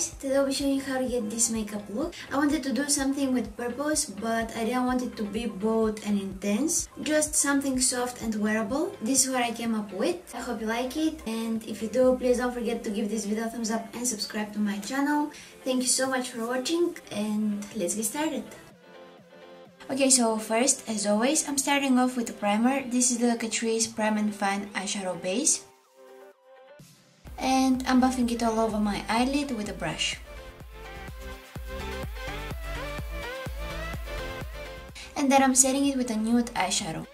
Guys, today I'll be showing you how to get this makeup look. I wanted to do something with purpose, but I didn't want it to be bold and intense. Just something soft and wearable. This is what I came up with. I hope you like it, and if you do, please don't forget to give this video a thumbs up and subscribe to my channel. Thank you so much for watching, and let's get started. Okay, so first, as always, I'm starting off with a primer. This is the Catrice Prime and Fine eyeshadow base and I'm buffing it all over my eyelid with a brush. And then I'm setting it with a nude eyeshadow.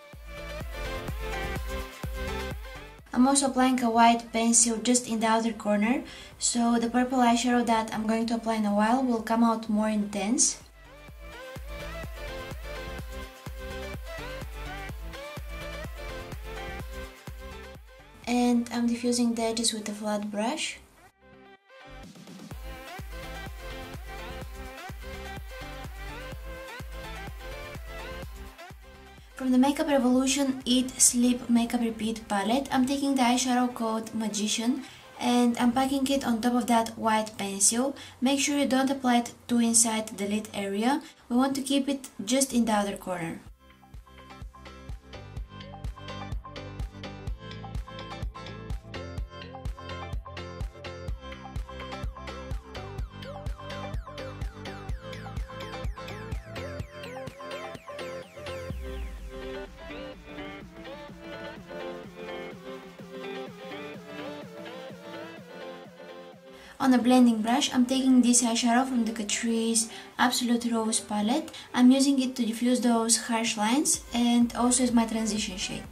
I'm also applying a white pencil just in the outer corner, so the purple eyeshadow that I'm going to apply in a while will come out more intense. And I'm diffusing the edges with a flat brush. From the Makeup Revolution Eat, Sleep, Makeup Repeat palette, I'm taking the eyeshadow called Magician and I'm packing it on top of that white pencil. Make sure you don't apply it too inside the lid area. We want to keep it just in the outer corner. On a blending brush, I'm taking this eyeshadow from the Catrice Absolute Rose palette. I'm using it to diffuse those harsh lines and also as my transition shade.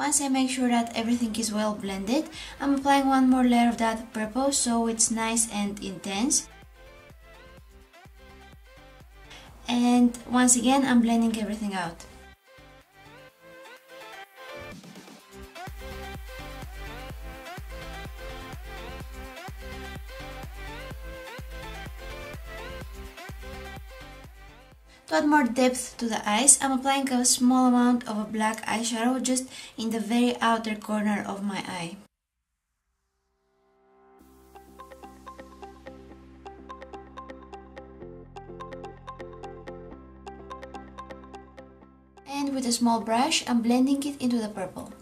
Once I make sure that everything is well blended, I'm applying one more layer of that purple so it's nice and intense. And once again, I'm blending everything out. To add more depth to the eyes, I'm applying a small amount of a black eyeshadow just in the very outer corner of my eye. And with a small brush, I'm blending it into the purple.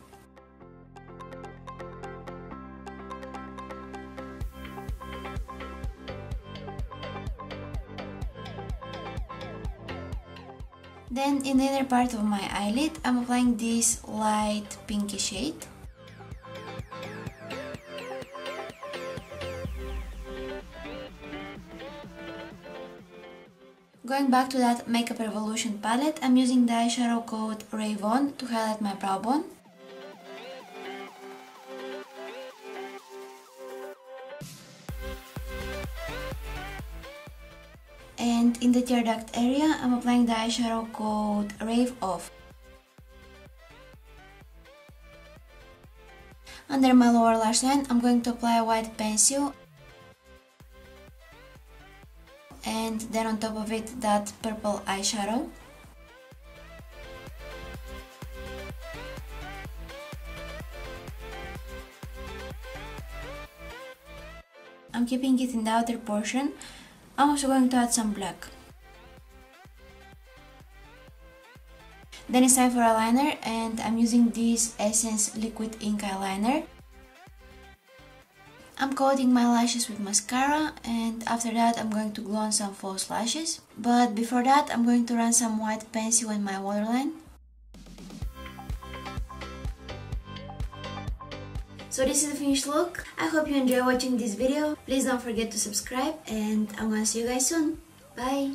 Then in the inner part of my eyelid, I'm applying this light pinky shade. Going back to that Makeup Revolution palette, I'm using the eyeshadow code On to highlight my brow bone. And in the tear duct area I'm applying the eyeshadow called Rave Off. Under my lower lash line I'm going to apply a white pencil and then on top of it that purple eyeshadow. I'm keeping it in the outer portion I'm also going to add some black. Then it's time for eyeliner and I'm using this Essence Liquid Ink Eyeliner. I'm coating my lashes with mascara and after that I'm going to glue on some false lashes. But before that I'm going to run some white pencil in my waterline. So this is the finished look. I hope you enjoy watching this video. Please don't forget to subscribe and I'm gonna see you guys soon. Bye!